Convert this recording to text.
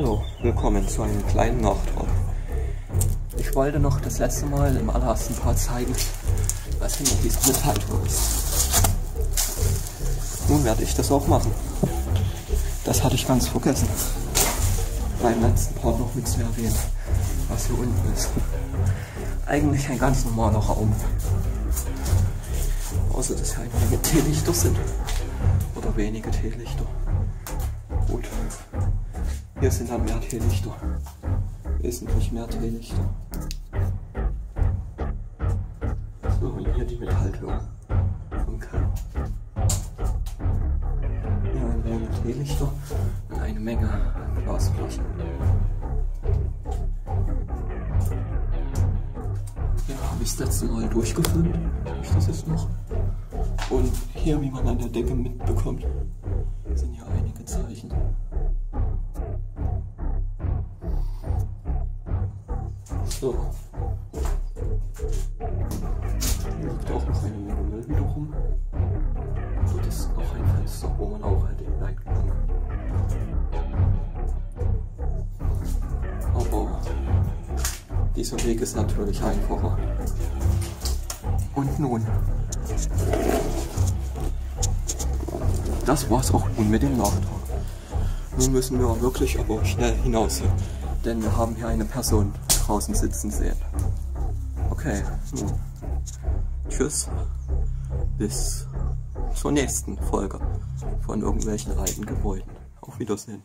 Hallo, willkommen zu einem kleinen Nachtrag. Ich wollte noch das letzte Mal im allerersten Part zeigen, was hinter diesem Metalltor ist. Nun werde ich das auch machen. Das hatte ich ganz vergessen. Beim letzten Part noch mit zu erwähnen, was hier unten ist. Eigentlich ein ganz normaler Raum. Außer dass hier eine Menge Teelichter sind. Oder wenige Teelichter. Gut. Hier sind dann mehr Teelichter. Wesentlich mehr Teelichter. So, und hier die Metalltür vom Keller. Hier eine Menge Teelichter und eine Menge Glasflaschen. Hier habe ich das letzte Mal durchgefilmt. Ich das jetzt noch. Und hier, wie man an der Decke mitbekommt, sind hier einige Zeichen. So. Hier liegt auch noch eine Menge Müll wieder rum. Dort ist noch ein Fenster, wo man auch hätte hineingegangen. Aber dieser Weg ist natürlich einfacher. Und nun. Das war's auch nun mit dem Nachtrag. Nun müssen wir wirklich aber schnell hinaus denn wir haben hier eine Person draußen sitzen sehen. Okay, nun. Tschüss. Bis zur nächsten Folge von irgendwelchen alten Gebäuden. Auf Wiedersehen.